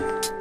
you